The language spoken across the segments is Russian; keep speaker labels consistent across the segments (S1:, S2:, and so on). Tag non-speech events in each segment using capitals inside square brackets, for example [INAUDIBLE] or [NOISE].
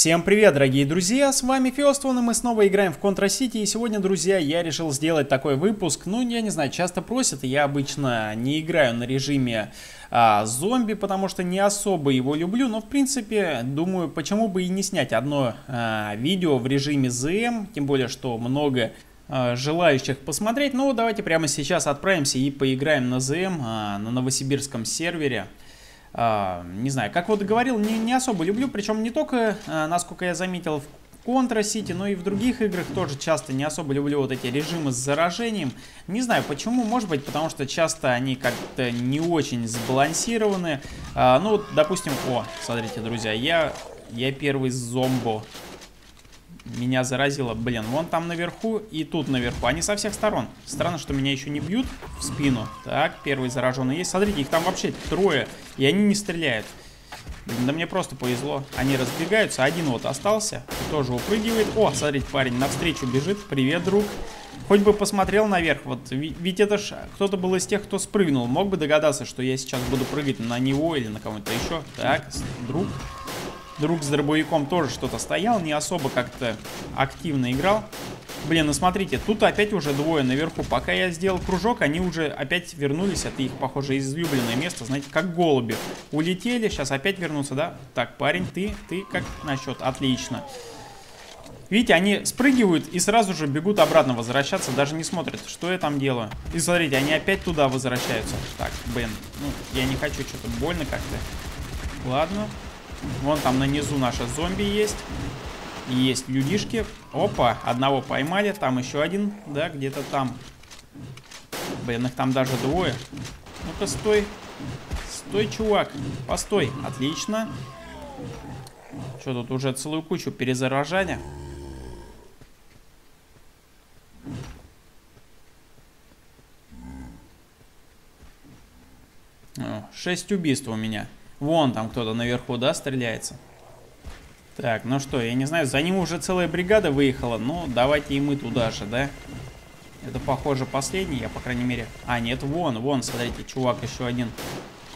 S1: Всем привет, дорогие друзья, с вами Фёстван, и мы снова играем в Contra City, и сегодня, друзья, я решил сделать такой выпуск, ну, я не знаю, часто просят, я обычно не играю на режиме а, зомби, потому что не особо его люблю, но, в принципе, думаю, почему бы и не снять одно а, видео в режиме ZM, тем более, что много а, желающих посмотреть, ну, давайте прямо сейчас отправимся и поиграем на ZM, а, на новосибирском сервере. Uh, не знаю, как вот говорил, не, не особо люблю, причем не только, uh, насколько я заметил, в Contra City, но и в других играх тоже часто не особо люблю вот эти режимы с заражением. Не знаю почему, может быть, потому что часто они как-то не очень сбалансированы. Uh, ну, допустим, о, смотрите, друзья, я, я первый зомбо меня заразило. Блин, вон там наверху и тут наверху. Они со всех сторон. Странно, что меня еще не бьют в спину. Так, первый зараженный есть. Смотрите, их там вообще трое. И они не стреляют. Да мне просто повезло. Они разбегаются. Один вот остался. Тоже упрыгивает. О, смотрите, парень навстречу бежит. Привет, друг. Хоть бы посмотрел наверх. Вот, ведь это ж кто-то был из тех, кто спрыгнул. Мог бы догадаться, что я сейчас буду прыгать на него или на кого-то еще. Так, друг друг с дробовиком тоже что-то стоял, не особо как-то активно играл. Блин, ну смотрите, тут опять уже двое наверху. Пока я сделал кружок, они уже опять вернулись. Это их, похоже, излюбленное место. Знаете, как голуби. Улетели, сейчас опять вернутся, да? Так, парень, ты, ты как насчет? Отлично. Видите, они спрыгивают и сразу же бегут обратно возвращаться, даже не смотрят, что я там делаю. И смотрите, они опять туда возвращаются. Так, блин, ну, я не хочу, что-то больно как-то. Ладно, Вон там на низу наши зомби есть. Есть людишки. Опа, одного поймали. Там еще один, да, где-то там. Блин, их там даже двое. Ну-ка, стой. Стой, чувак. Постой. Отлично. Что тут уже целую кучу перезаражания? Шесть убийств у меня. Вон там кто-то наверху, да, стреляется. Так, ну что, я не знаю, за ним уже целая бригада выехала. Ну, давайте и мы туда же, да? Это, похоже, последний, я, по крайней мере... А, нет, вон, вон, смотрите, чувак еще один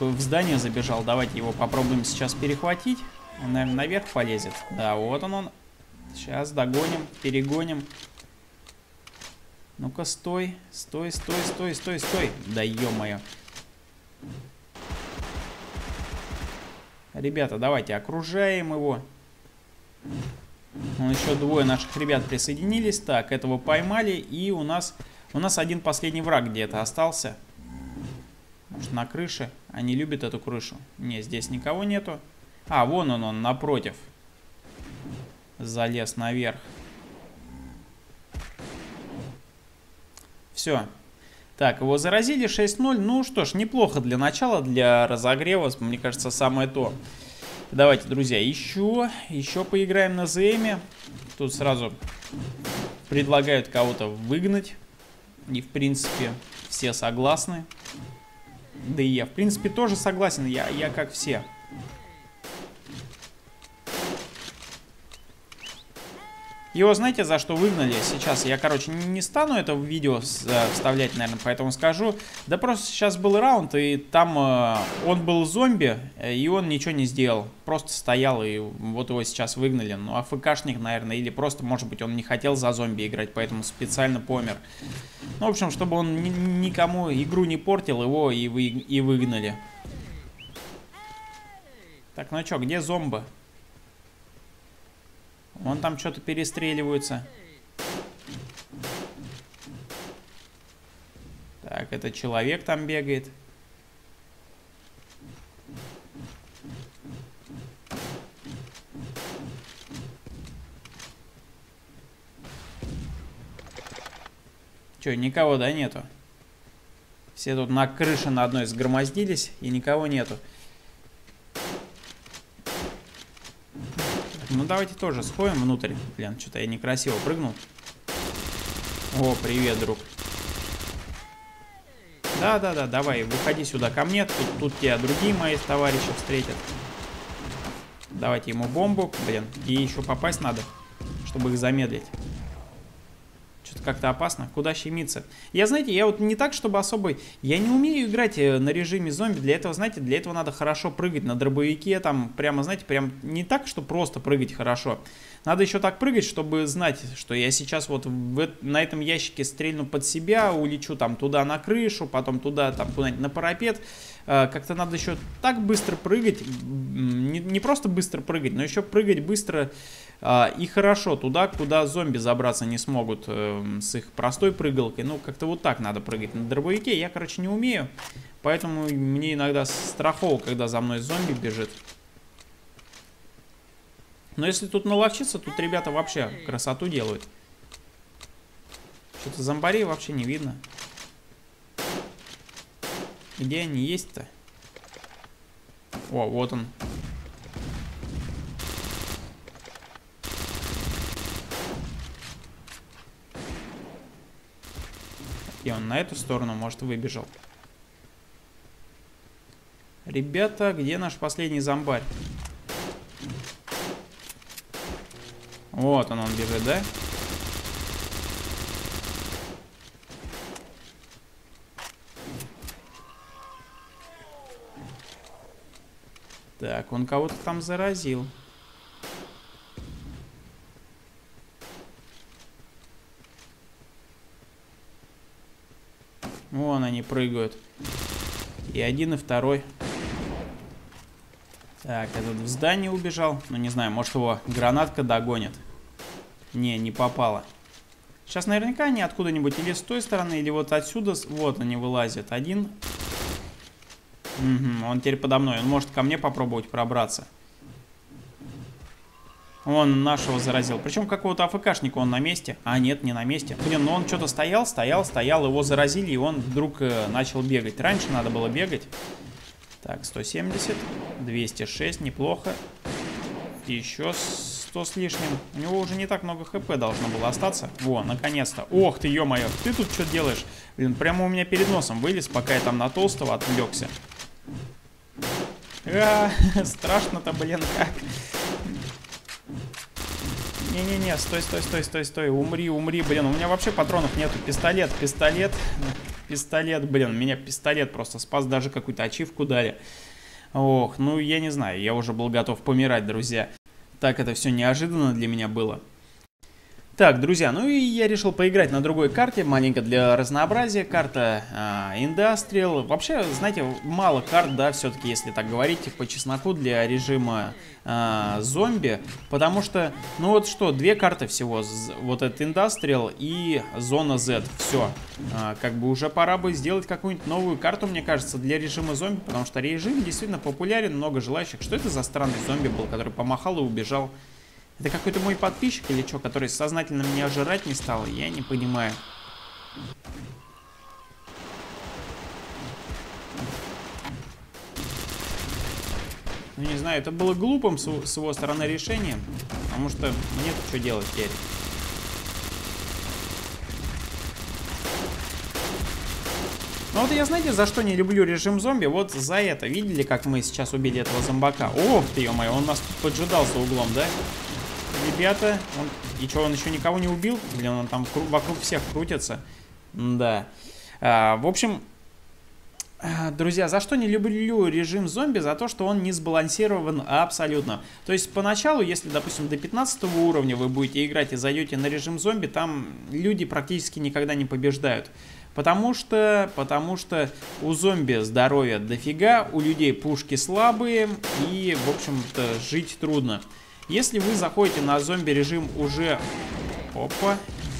S1: в здание забежал. Давайте его попробуем сейчас перехватить. Он, наверное, наверх полезет. Да, вот он он. Сейчас догоним, перегоним. Ну-ка, стой, стой, стой, стой, стой, стой. Да ё-моё. Ребята, давайте окружаем его. Вон еще двое наших ребят присоединились. Так, этого поймали. И у нас, у нас один последний враг где-то остался. Может, на крыше? Они любят эту крышу. Не, здесь никого нету. А, вон он, он, напротив. Залез наверх. Все, так, его заразили 6-0. Ну что ж, неплохо для начала, для разогрева. Мне кажется, самое то. Давайте, друзья, еще, еще поиграем на ЗМе. Тут сразу предлагают кого-то выгнать. И, в принципе, все согласны. Да и я, в принципе, тоже согласен. Я, я как все. Его знаете, за что выгнали сейчас? Я, короче, не стану это в видео э, вставлять, наверное, поэтому скажу. Да просто сейчас был раунд, и там э, он был зомби, э, и он ничего не сделал. Просто стоял, и вот его сейчас выгнали. Ну, АФКшник, наверное, или просто, может быть, он не хотел за зомби играть, поэтому специально помер. Ну, в общем, чтобы он ни никому игру не портил, его и, вы и выгнали. Так, ну что, где зомба? Вон там что-то перестреливаются. Так, это человек там бегает. Че, никого, да, нету? Все тут на крыше на одной сгромоздились, и никого нету. Ну давайте тоже сходим внутрь. Блин, что-то я некрасиво прыгнул. О, привет, друг. Да-да-да, давай, выходи сюда ко мне. Тут, тут тебя другие мои товарищи встретят. Давайте ему бомбу. Блин, и еще попасть надо, чтобы их замедлить. Как-то опасно. Куда щемиться? Я, знаете, я вот не так, чтобы особо... Я не умею играть э, на режиме зомби. Для этого, знаете, для этого надо хорошо прыгать на дробовике. Там прямо, знаете, прям не так, что просто прыгать хорошо. Надо еще так прыгать, чтобы знать, что я сейчас вот в, на этом ящике стрельну под себя, улечу там туда на крышу, потом туда, там куда-нибудь на парапет. Э, как-то надо еще так быстро прыгать, не, не просто быстро прыгать, но еще прыгать быстро и хорошо туда, куда зомби забраться не смогут э, с их простой прыгалкой. Ну, как-то вот так надо прыгать. На дробовике я, короче, не умею, поэтому мне иногда страхово, когда за мной зомби бежит. Но если тут наловчиться, тут ребята вообще красоту делают. Что-то зомбарей вообще не видно. Где они есть-то? О, вот он. И он на эту сторону, может, выбежал. Ребята, где наш последний зомбарь? Вот он, он бежит, да? Так, он кого-то там заразил. Вон они прыгают. И один, и второй. Так, этот в здание убежал. Ну, не знаю, может его гранатка догонит. Не, не попало. Сейчас наверняка они откуда-нибудь или с той стороны, или вот отсюда. Вот они вылазят. Один. Угу, он теперь подо мной. Он может ко мне попробовать пробраться. Он нашего заразил. Причем какого-то АФКшника он на месте. А, нет, не на месте. Блин, ну он что-то стоял, стоял, стоял, его заразили, и он вдруг э, начал бегать. Раньше надо было бегать. Так, 170, 206, неплохо. Еще 100 с лишним. У него уже не так много хп должно было остаться. Во, наконец-то. Ох ты, ё-моё, ты тут что делаешь? Блин, прямо у меня перед носом вылез, пока я там на толстого отвлекся. А, [LAUGHS] страшно-то, блин, как. Не-не-не, стой, стой, стой, стой, стой. Умри, умри, блин. У меня вообще патронов нету. Пистолет, пистолет. Пистолет, блин. Меня пистолет просто спас. Даже какую-то ачивку дали. Ох, ну я не знаю. Я уже был готов помирать, друзья. Так это все неожиданно для меня было. Так, друзья, ну и я решил поиграть на другой карте, маленько для разнообразия, карта э, Industrial. Вообще, знаете, мало карт, да, все-таки, если так говорить, по чесноку для режима э, зомби, потому что, ну вот что, две карты всего, вот этот Industrial и Зона Z, все. Э, как бы уже пора бы сделать какую-нибудь новую карту, мне кажется, для режима зомби, потому что режим действительно популярен, много желающих. Что это за странный зомби был, который помахал и убежал? Это какой-то мой подписчик или что, который сознательно меня жрать не стал? Я не понимаю. Ну, не знаю, это было глупым с, с его стороны решением, потому что мне-то что делать теперь? Ну вот я, знаете, за что не люблю режим зомби? Вот за это. Видели, как мы сейчас убили этого зомбака? Ох ты, ё-моё, он нас поджидал за углом, да? Ребята. Он... И что, он еще никого не убил? Блин, он там вокруг всех крутится. Да. А, в общем, а, Друзья, за что не люблю режим зомби? За то, что он не сбалансирован абсолютно. То есть поначалу, если, допустим, до 15 уровня вы будете играть и зайдете на режим зомби, там люди практически никогда не побеждают. Потому что, потому что у зомби здоровья дофига, у людей пушки слабые и, в общем-то, жить трудно. Если вы заходите на зомби режим уже... Опа,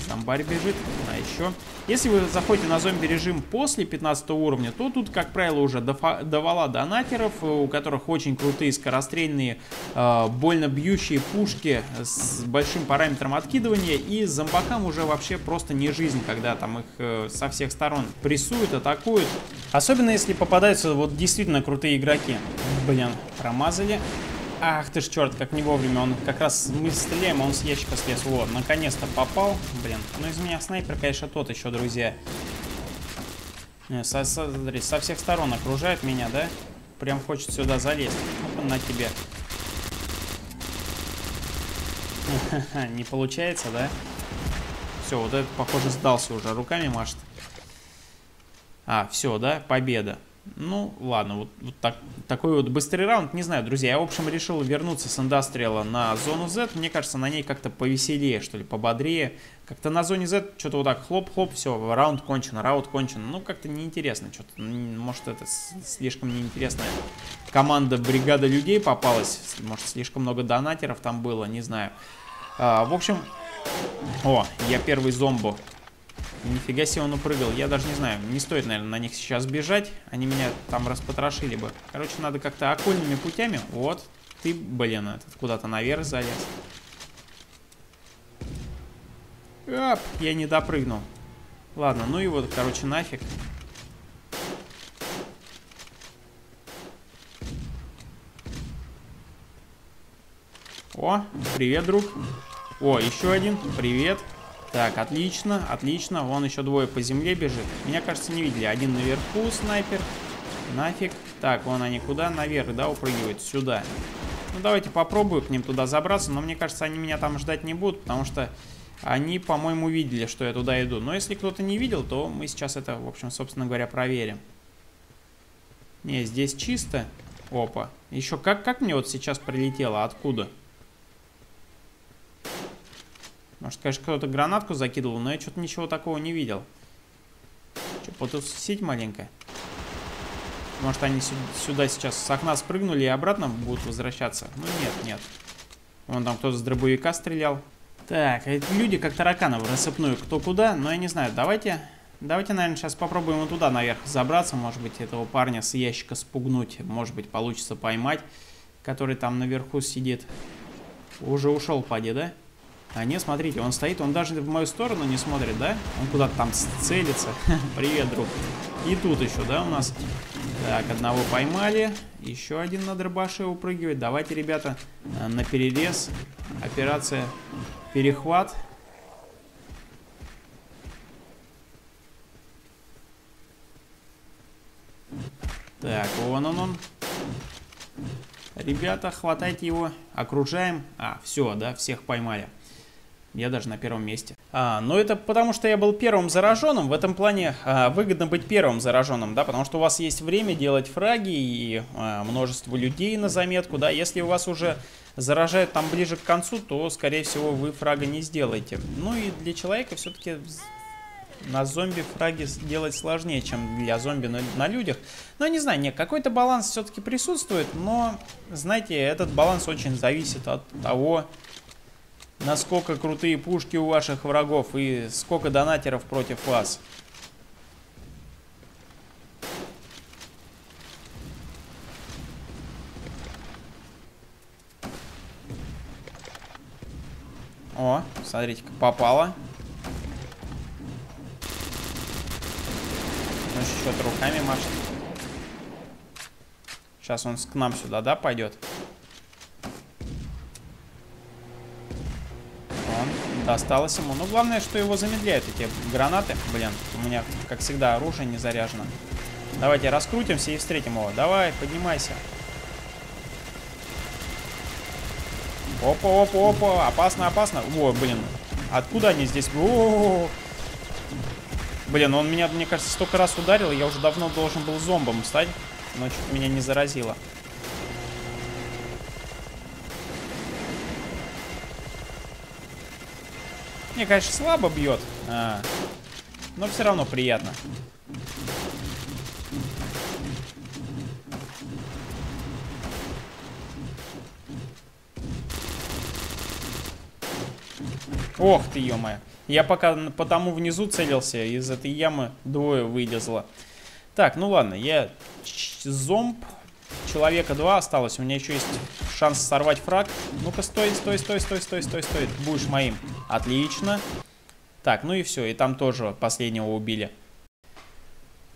S1: зомбарь бежит, а еще... Если вы заходите на зомби режим после 15 уровня, то тут, как правило, уже давала донатеров, у которых очень крутые скорострельные, э, больно бьющие пушки с большим параметром откидывания. И зомбакам уже вообще просто не жизнь, когда там их э, со всех сторон прессуют, атакуют. Особенно если попадаются вот действительно крутые игроки. Блин, промазали. Ах ты ж черт, как не вовремя. Он как раз мы стреляем, он с ящика слез. Вот, наконец-то попал. Блин, ну из меня снайпер, конечно, тот еще, друзья. Э, со, со, смотри, со всех сторон окружает меня, да? Прям хочет сюда залезть. Ну на тебе. [LAUGHS] Не получается, да? Все, вот этот, похоже, сдался уже, руками машет. А, все, да, победа. Ну, ладно, вот, вот так, такой вот быстрый раунд. Не знаю, друзья, я, в общем, решил вернуться с индастриала на зону Z. Мне кажется, на ней как-то повеселее, что ли, пободрее. Как-то на зоне Z что-то вот так хлоп-хлоп, все, раунд кончен, раунд кончен. Ну, как-то неинтересно что-то. Может, это слишком неинтересная команда, бригада людей попалась. Может, слишком много донатеров там было, не знаю. А, в общем... О, я первый зомбо Нифига себе он упрыгал. Я даже не знаю, не стоит, наверное, на них сейчас бежать. Они меня там распотрошили бы. Короче, надо как-то окольными путями. Вот, ты, блин, этот куда-то наверх залез. Ап, я не допрыгнул. Ладно, ну и вот, короче, нафиг. О, привет, друг. О, еще один. Привет. Так, отлично, отлично. Вон еще двое по земле бежит. Меня, кажется, не видели. Один наверху снайпер. Нафиг. Так, вон они куда? Наверх, да, упрыгивают? Сюда. Ну, давайте попробую к ним туда забраться. Но мне кажется, они меня там ждать не будут, потому что они, по-моему, видели, что я туда иду. Но если кто-то не видел, то мы сейчас это, в общем, собственно говоря, проверим. Не, здесь чисто. Опа. Еще как, как мне вот сейчас прилетело? Откуда? Может, конечно, кто-то гранатку закидывал, но я что-то ничего такого не видел. Что, потусить маленькая? Может, они сюда сейчас с окна спрыгнули и обратно будут возвращаться? Ну, нет, нет. Вон там кто-то с дробовика стрелял. Так, эти люди как тараканы в рассыпную кто куда, но я не знаю. Давайте, давайте, наверное, сейчас попробуем вот туда наверх забраться. Может быть, этого парня с ящика спугнуть. Может быть, получится поймать, который там наверху сидит. Уже ушел, поди, да? А не, смотрите, он стоит, он даже в мою сторону не смотрит, да? Он куда-то там целится. [LAUGHS] Привет, друг. И тут еще, да, у нас... Так, одного поймали. Еще один на дробаше упрыгивает. Давайте, ребята, э, на перерез. Операция перехват. Так, вон он он. Ребята, хватайте его. Окружаем. А, все, да, всех поймали. Я даже на первом месте. А, но это потому, что я был первым зараженным. В этом плане а, выгодно быть первым зараженным, да, потому что у вас есть время делать фраги и а, множество людей на заметку, да. Если у вас уже заражают там ближе к концу, то, скорее всего, вы фрага не сделаете. Ну и для человека все-таки на зомби фраги делать сложнее, чем для зомби на, на людях. Но не знаю, нет, какой-то баланс все-таки присутствует, но, знаете, этот баланс очень зависит от того, насколько крутые пушки у ваших врагов и сколько донатеров против вас. О, смотрите-ка, попало. Ну, что-то руками машет. Сейчас он к нам сюда, да, пойдет? Досталось ему. Но главное, что его замедляют эти гранаты. Блин, у меня, как всегда, оружие не заряжено. Давайте раскрутимся и встретим его. Давай, поднимайся. Опа, опа, опа. Опасно, опасно. О, блин. Откуда они здесь? О -о -о. Блин, он меня, мне кажется, столько раз ударил, я уже давно должен был зомбом стать, но чуть меня не заразило. Не, конечно, слабо бьет. А, но все равно приятно. Ох ты, ё -моё. Я пока по тому внизу целился, из этой ямы двое вылезло. Так, ну ладно, я зомб человека два осталось. У меня еще есть шанс сорвать фраг. Ну-ка, стой, стой, стой, стой, стой, стой, стой. Будешь моим. Отлично. Так, ну и все. И там тоже последнего убили.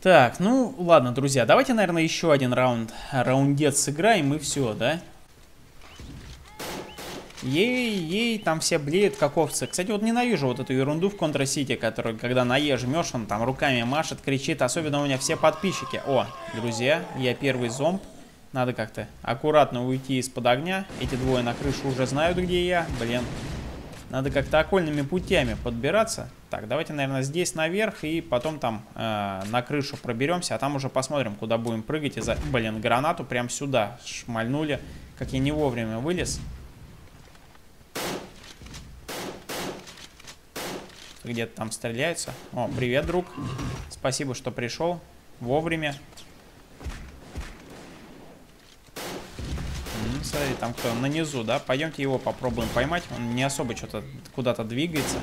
S1: Так, ну ладно, друзья. Давайте, наверное, еще один раунд. Раундец сыграем и все, да? Ей, ей, там все блеют, как овцы. Кстати, вот ненавижу вот эту ерунду в City, которую, когда на Е жмешь, он там руками машет, кричит. Особенно у меня все подписчики. О, друзья, я первый зомб. Надо как-то аккуратно уйти из-под огня. Эти двое на крышу уже знают, где я. Блин. Надо как-то окольными путями подбираться. Так, давайте, наверное, здесь наверх и потом там э, на крышу проберемся, а там уже посмотрим, куда будем прыгать. И за... Блин, гранату прям сюда шмальнули, как я не вовремя вылез. Где-то там стреляются. О, привет, друг. Спасибо, что пришел вовремя. Смотри, там кто на низу, да? Пойдемте его попробуем поймать. Он не особо что-то куда-то двигается.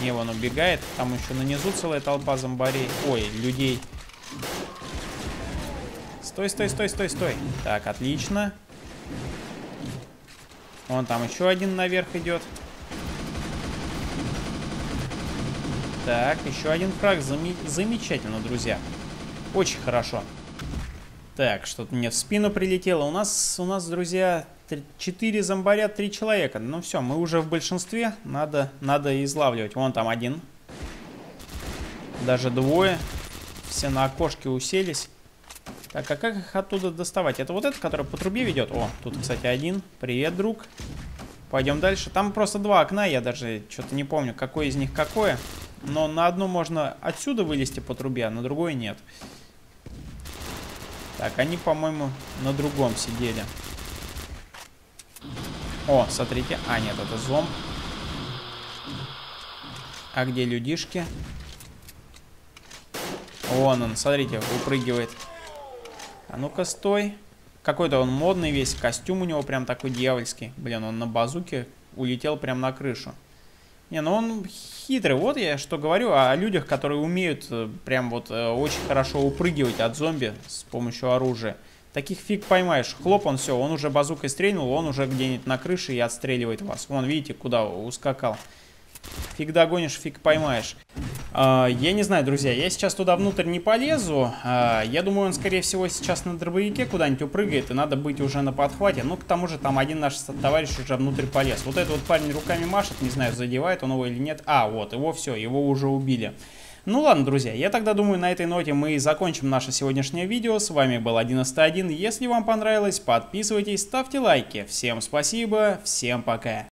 S1: Не, он убегает. Там еще на низу целая толпа зомбарей. Ой, людей. Стой, стой, стой, стой, стой. Так, отлично. Вон там еще один наверх идет. Так, еще один фраг. Зам... Замечательно, друзья. Очень хорошо. Так, что-то мне в спину прилетело. У нас, у нас, друзья, 4 зомбаря, 3 человека. Ну все, мы уже в большинстве. Надо, надо излавливать. Вон там один. Даже двое. Все на окошке уселись. Так, а как их оттуда доставать? Это вот этот, который по трубе ведет? О, тут, кстати, один. Привет, друг. Пойдем дальше. Там просто два окна, я даже что-то не помню, какое из них какое. Но на одно можно отсюда вылезти по трубе, а на другое нет. Так, они, по-моему, на другом сидели. О, смотрите. А, нет, это зомб. А где людишки? Вон он, смотрите, упрыгивает. А ну-ка, стой. Какой-то он модный весь, костюм у него прям такой дьявольский. Блин, он на базуке улетел прям на крышу. Не, ну он хитрый. Вот я что говорю о людях, которые умеют э, прям вот э, очень хорошо упрыгивать от зомби с помощью оружия. Таких фиг поймаешь. Хлоп, он все, он уже базукой стрельнул, он уже где-нибудь на крыше и отстреливает вас. Вон, видите, куда ускакал. Фиг догонишь, фиг поймаешь. А, я не знаю, друзья, я сейчас туда внутрь не полезу. А, я думаю, он, скорее всего, сейчас на дробовике куда-нибудь упрыгает, и надо быть уже на подхвате. Ну, к тому же, там один наш товарищ уже внутрь полез. Вот этот вот парень руками машет, не знаю, задевает он его или нет. А, вот, его все, его уже убили. Ну ладно, друзья, я тогда думаю, на этой ноте мы закончим наше сегодняшнее видео. С вами был 11.1. Если вам понравилось, подписывайтесь, ставьте лайки. Всем спасибо, всем пока.